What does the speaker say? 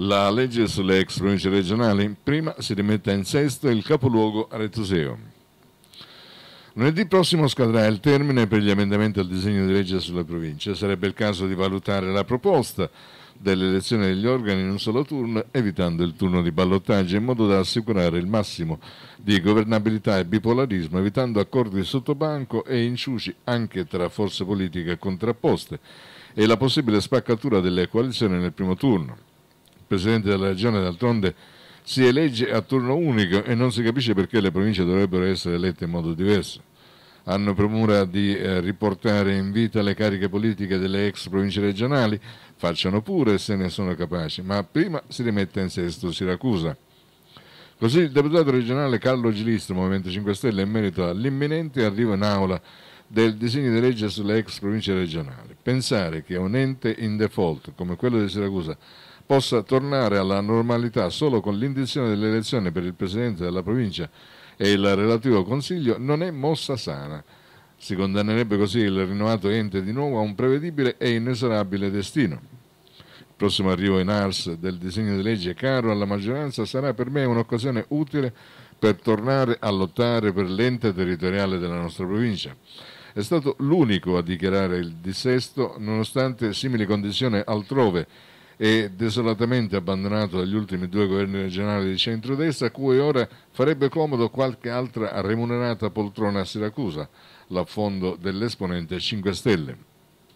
La legge sulle ex province regionali prima si rimetta in sesto il capoluogo aretoseo. Lunedì prossimo scadrà il termine per gli emendamenti al disegno di legge sulle province. Sarebbe il caso di valutare la proposta dell'elezione degli organi in un solo turno, evitando il turno di ballottaggio, in modo da assicurare il massimo di governabilità e bipolarismo, evitando accordi sottobanco e inciuci anche tra forze politiche contrapposte e la possibile spaccatura delle coalizioni nel primo turno presidente della regione d'altronde si elegge a turno unico e non si capisce perché le province dovrebbero essere elette in modo diverso. Hanno premura di eh, riportare in vita le cariche politiche delle ex province regionali, facciano pure se ne sono capaci, ma prima si rimette in sesto Siracusa. Così il deputato regionale Carlo Gilistro, Movimento 5 Stelle, in merito all'imminente arrivo in aula del disegno di legge sulle ex province regionali. Pensare che un ente in default come quello di Siracusa possa tornare alla normalità solo con l'indizione dell'elezione per il Presidente della provincia e il relativo Consiglio non è mossa sana. Si condannerebbe così il rinnovato ente di nuovo a un prevedibile e inesorabile destino. Il prossimo arrivo in Ars del disegno di legge caro alla maggioranza sarà per me un'occasione utile per tornare a lottare per l'ente territoriale della nostra provincia. È stato l'unico a dichiarare il dissesto nonostante simili condizioni altrove e desolatamente abbandonato dagli ultimi due governi regionali di centrodestra, a cui ora farebbe comodo qualche altra remunerata poltrona a Siracusa, l'affondo dell'esponente 5 Stelle.